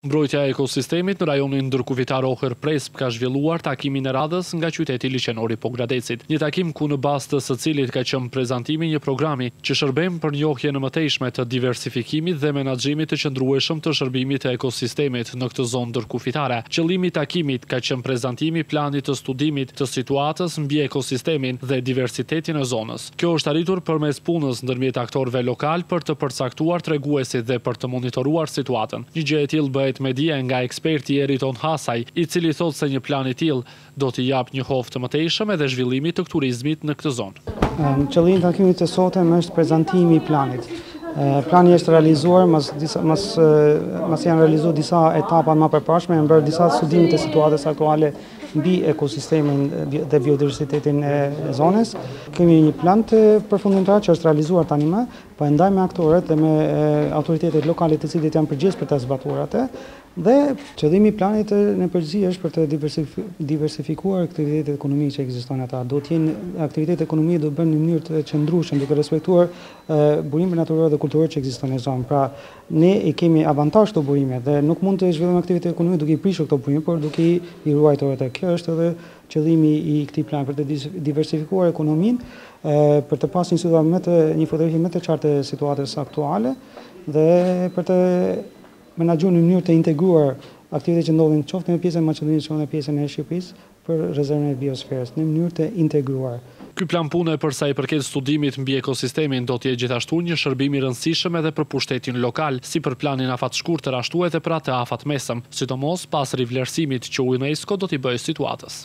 Mbrojtja e ekosistemit në rajonin ndërkufitar Ohër-Prespë ka zhvilluar takimin e radhës nga qyteti liqenor i Pogradecit. Një takim ku në bazë të së cilit ka qenë prezantimi i një programi që shërben për njohjen e mëtejshme të diversifikimit dhe menaxhimit të qëndrueshëm të shërbimit të ekosistemit në këtë zonë ndërkufitare. Qëllimi i takimit ka qenë prezantimi i planit të studimit të situatës mbi ekosistemin dhe diversitetin e zonës. Kjo është arritur përmes punës ndërmjet aktorëve lokalë për të përcaktuar treguesit dhe për të monitoruar situatën. Një gjë e tillë bëhet me dije nga eksperti Eriton Hasaj, i cili thotë se një plan i tillë do t'i japë një hov të mëtejshëm edhe zhvillimit të turizmit në këtë zonë. Qëllimi i takimit të sotëm është prezantimi i planit. Plani është realizuar mas janë realizuar disa etapa më të përparshme, janë bërë disa studime të situatës aktuale mbi ekosistemin dhe biodiversitetin e zonës. Kemi një plan përfundimtar që është realizuar tani më, po e ndaj me aktorët dhe me autoritetet lokale të cilët janë përgjegjës për të zbatuar atë, dhe qëllimi i planit në përgjithësi është për të diversifikuar aktivitetet ekonomike që ekzistojnë ata. Duhet të jenë aktivitetet ekonomike duhet bërë në mënyrë të qëndrueshëm duke respektuar burimet natyrore dhe kulturore që ekzistojnë në zonë. Pra, Ne i kemi avantazh këto burime dhe nuk mund të zhvillojmë aktivitet ekonomik duke i prishur këto burime, por duke i ruajtur ato. Kjo është edhe qëllimi i këtij plani, për të diversifikuar ekonominë, për të pasur një fotografi më të qartë të situatës aktuale dhe për të menaxhuar në mënyrë të integruar aktivitetet që ndodhin qoftë në pjesën e Maqedonisë, qoftë në pjesën e Shqipërisë, për rezervën e biosferës në mënyrë të integruar. Ky plan pune për sa i përket studimit mbi ekosistemin do të jetë gjithashtu një shërbim i rëndësishëm edhe për pushtetin lokal, si për planin afatshkurtër ashtu edhe për atë afatmesëm, sidomos pas rivlerësimit që UNESCO do t'i bëjë situatës.